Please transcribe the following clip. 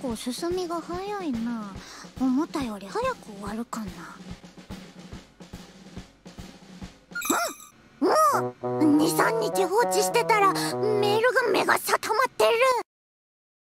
構進みが早いな。思ったより早く終わるかな。うん。もう23日放置してたらメールが目が定まってる。